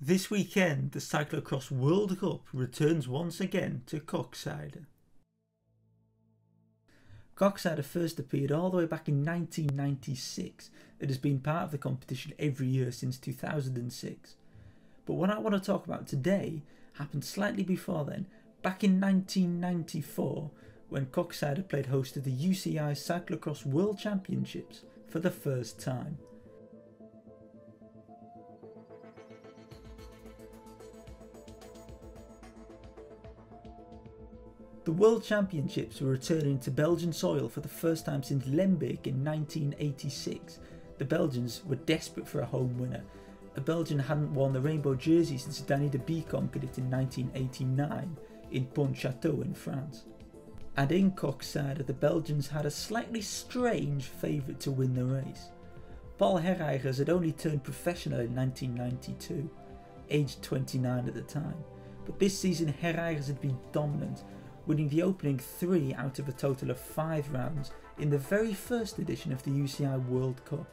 This weekend, the Cyclocross World Cup returns once again to Koksijde. Koksijde first appeared all the way back in 1996 It has been part of the competition every year since 2006. But what I want to talk about today happened slightly before then, back in 1994, when Koksijde played host to the UCI Cyclocross World Championships for the first time. The World Championships were returning to Belgian soil for the first time since Lembeek in 1986. The Belgians were desperate for a home winner. A Belgian hadn't worn the rainbow jersey since Danny de Bie conquered it in 1989 in Pontchâteau in France. And in Koksijde, the Belgians had a slightly strange favourite to win the race. Paul Herygers had only turned professional in 1992, aged 29 at the time, but this season Herygers had been dominant winning the opening three out of a total of five rounds in the very first edition of the UCI World Cup.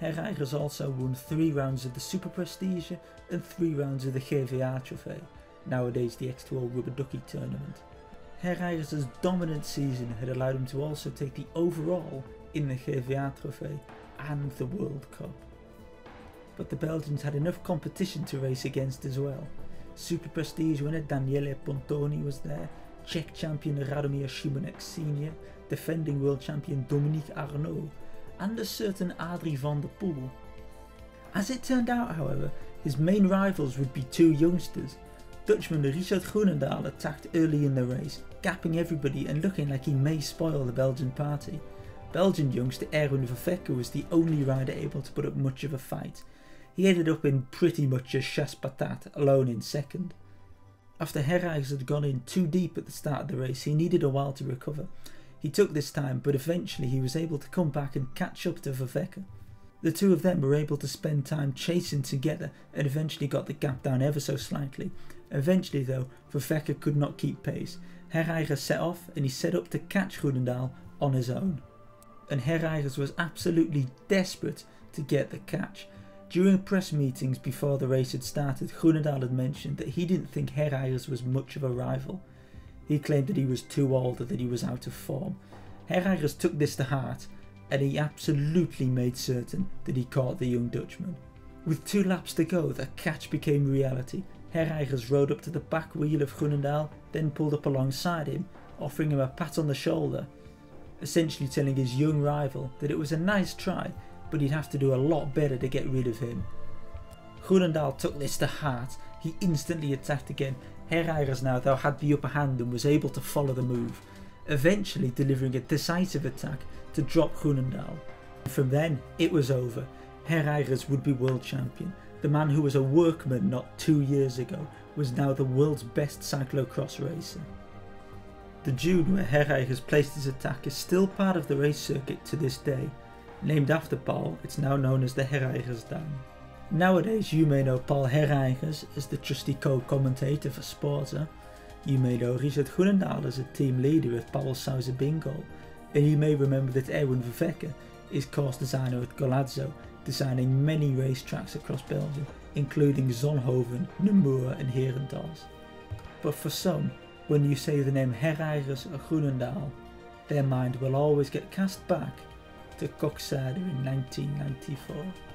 Herygers also won three rounds of the Super Prestige and three rounds of the GVA Trophy, nowadays the X2O Rubber Ducky tournament. Herygers' dominant season had allowed him to also take the overall in the GVA Trophy and the World Cup. But the Belgians had enough competition to race against as well. Super Prestige winner Daniele Pontoni was there, Czech champion Radomir Šimůnek Sr., defending world champion Dominique Arnould, and a certain Adrie van der Poel. As it turned out, however, his main rivals would be two youngsters. Dutchman Richard Groenendaal attacked early in the race, gapping everybody and looking like he may spoil the Belgian party. Belgian youngster Erwin Vervecken was the only rider able to put up much of a fight. He ended up in pretty much a chasse patate, alone in second. After Herygers had gone in too deep at the start of the race, he needed a while to recover. He took this time, but eventually he was able to come back and catch up to Vervecken. The two of them were able to spend time chasing together and eventually got the gap down ever so slightly. Eventually, though, Vervecken could not keep pace. Herygers set off and he set up to catch Groenendaal on his own. And Herygers was absolutely desperate to get the catch. During press meetings before the race had started, Groenendaal had mentioned that he didn't think Herygers was much of a rival. He claimed that he was too old and that he was out of form. Herygers took this to heart and he absolutely made certain that he caught the young Dutchman. With two laps to go, the catch became reality. Herygers rode up to the back wheel of Groenendaal, then pulled up alongside him, offering him a pat on the shoulder, essentially telling his young rival that it was a nice try but he'd have to do a lot better to get rid of him. Groenendaal took this to heart. He instantly attacked again. Herygers now though had the upper hand and was able to follow the move, eventually delivering a decisive attack to drop Groenendaal. From then, it was over. Herygers would be world champion. The man who was a workman not two years ago was now the world's best cyclocross racer. The dune where Herygers placed his attack is still part of the race circuit to this day, Named after Paul, it's now known as the Herygersduin. Nowadays, you may know Paul Herygers as the trusty co-commentator for Sporza. You may know Richard Groenendaal as a team leader at Paul Bingo. And you may remember that Erwin Vervecken is course designer at Golazo, designing many racetracks across Belgium, including Zonhoven, Namur and Herentals. But for some, when you say the name Herygers or Groenendaal, their mind will always get cast back to Koksijde in 1994.